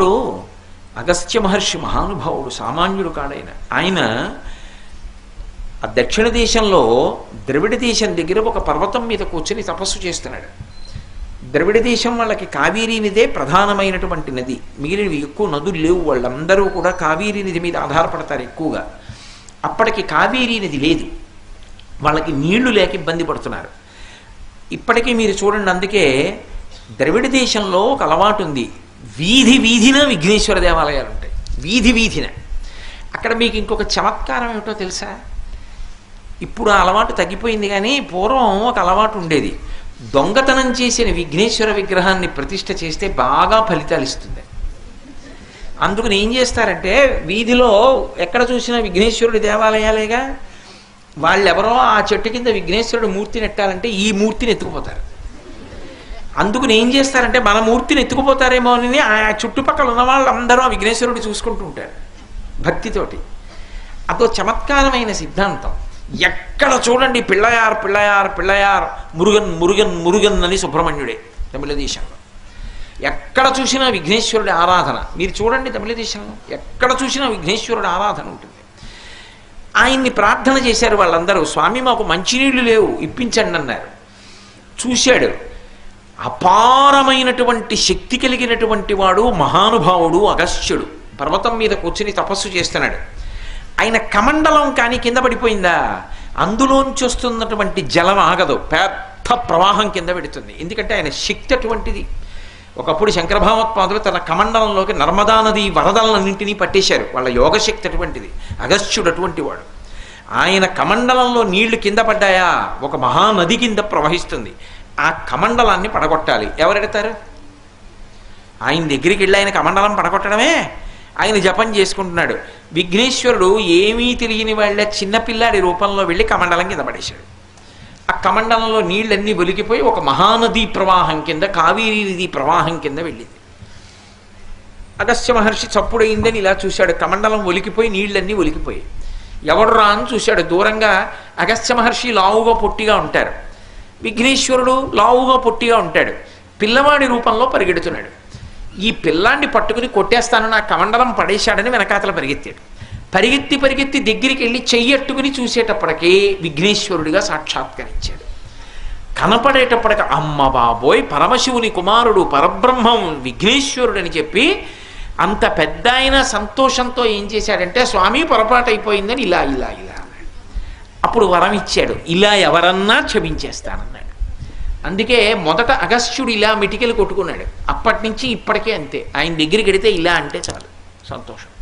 ఇప్పుడు అగస్త్య మహర్షి మహానుభావుడు సామాన్యుడు కాడైన ఆయన ఆ దక్షిణ దేశంలో ద్రవిడ దేశం దగ్గర ఒక పర్వతం మీద కూర్చొని తపస్సు చేస్తున్నాడు. ద్రవిడ దేశం వాళ్ళకి కావేరీ నదే ప్రధానమైనటువంటి నది. మిగిలినవి ఎక్కువ నదులు లేవు. వాళ్ళందరూ కూడా కావేరీ నది మీద ఆధారపడతారు ఎక్కువగా. అప్పటికి కావేరీ నది లేదు. వాళ్ళకి నీళ్ళు లేక ఇబ్బంది పడుతున్నారు. ఇప్పటికీ మీరు చూడండి అందుకే ద్రవిడ దేశంలో ఒక అలవాటు ఉంది. వీధి వీధిన విఘ్నేశ్వర దేవాలయాలు ఉంటాయి. వీధి వీధిన. అక్కడ మీకు ఇంకొక చమత్కారం ఏమిటో తెలుసా? ఇప్పుడు ఆ అలవాటు తగ్గిపోయింది కానీ పూర్వం ఒక అలవాటు ఉండేది. దొంగతనం చేసిన విఘ్నేశ్వర విగ్రహాన్ని ప్రతిష్ట చేస్తే బాగా ఫలితాలు ఇస్తుంది. అందుకని ఏం చేస్తారంటే వీధిలో ఎక్కడ చూసినా విఘ్నేశ్వరుడి దేవాలయాలేగా వాళ్ళెవరో ఆ చెట్టు కింద విఘ్నేశ్వరుడు మూర్తిని ఎట్టాలంటే ఈ మూర్తిని ఎత్తుకుపోతారు. అందుకుని ఏం చేస్తారంటే మన మూర్తిని ఎత్తుకుపోతారేమో అని ఆ చుట్టుపక్కల ఉన్న వాళ్ళందరూ ఆ విఘ్నేశ్వరుడు చూసుకుంటూ ఉంటారు భక్తితోటి. అదో చమత్కారమైన సిద్ధాంతం. ఎక్కడ చూడండి పిల్లయార్ పిల్లయార్ పిల్లయార్ మురుగన్ మురుగన్ మురుగన్ అని సుబ్రహ్మణ్యుడే తమిళ దేశంలో ఎక్కడ చూసినా విఘ్నేశ్వరుడి ఆరాధన. మీరు చూడండి తమిళ దేశంలో ఎక్కడ చూసినా విఘ్నేశ్వరుడి ఆరాధన ఉంటుంది. ఆయన్ని ప్రార్థన చేశారు వాళ్ళందరూ స్వామి మాకు మంచినీళ్ళు లేవు ఇప్పించండి అన్నారు. చూశాడు. అపారమైనటువంటి శక్తి కలిగినటువంటి వాడు మహానుభావుడు అగస్త్యుడు. పర్వతం మీద కూర్చుని తపస్సు చేస్తున్నాడు. ఆయన కమండలం కానీ కింద పడిపోయిందా? అందులోంచి వస్తున్నటువంటి జలం ఆగదు. పెద్ద ప్రవాహం కింద పెడుతుంది. ఎందుకంటే ఆయన శక్తి అటువంటిది. ఒకప్పుడు శంకరభావోత్పాదులు తన కమండలంలోకి నర్మదా నది వరదలన్నింటినీ పట్టేశారు. వాళ్ళ యోగశక్తి అటువంటిది. అగస్త్యుడు అటువంటి వాడు. ఆయన కమండలంలో నీళ్ళు కింద పడ్డాయా? ఒక మహానది కింద ప్రవహిస్తుంది. ఆ కమండలాన్ని పడగొట్టాలి. ఎవరెడతారు ఆయన దగ్గరికి వెళ్ళి ఆయన కమండలం పడగొట్టడమే. ఆయన జపం చేసుకుంటున్నాడు. విఘ్నేశ్వరుడు ఏమీ తెలియని వాళ్ళ చిన్నపిల్లాడి రూపంలో వెళ్ళి కమండలం కింద పడేశాడు. ఆ కమండలంలో నీళ్ళన్నీ ఒలికిపోయి ఒక మహానదీ ప్రవాహం కింద కావేరీ నది ప్రవాహం కింద వెళ్ళింది. అగస్త్య మహర్షి చప్పుడైందని ఇలా చూశాడు. కమండలం ఒలికిపోయి నీళ్ళన్నీ ఒలికిపోయి ఎవడు రా అని చూశాడు. దూరంగా అగస్త్య మహర్షి లావుగా పొట్టిగా ఉంటారు. విఘ్నేశ్వరుడు లావుగా పొట్టిగా ఉంటాడు. పిల్లవాడి రూపంలో పరిగెడుతున్నాడు. ఈ పిల్లాన్ని పట్టుకుని కొట్టేస్తానని ఆ కమండలం పడేశాడని వెనకాతల పరిగెత్తాడు. పరిగెత్తి పరిగెత్తి దగ్గరికి వెళ్ళి చెయ్యట్టుకుని చూసేటప్పటికీ విఘ్నేశ్వరుడిగా సాక్షాత్కరించాడు. కనపడేటప్పటికి అమ్మ బాబోయ్ పరమశివుని కుమారుడు పరబ్రహ్మం విఘ్నేశ్వరుడు అని చెప్పి అంత పెద్ద ఆయన సంతోషంతో ఏం చేశాడంటే స్వామి పొరపాటు అయిపోయిందని ఇలా ఇలా ఇలా అప్పుడు వరం ఇచ్చాడు. ఇలా ఎవరన్నా క్షమించేస్తానన్నాడు అందుకే మొదట అగస్త్యుడు ఇలా మిటికెలు కొట్టుకున్నాడు. అప్పటి నుంచి ఇప్పటికే అంతే. ఆయన దగ్గరికి వెడితే ఇలా అంటే చాలు. సంతోషం.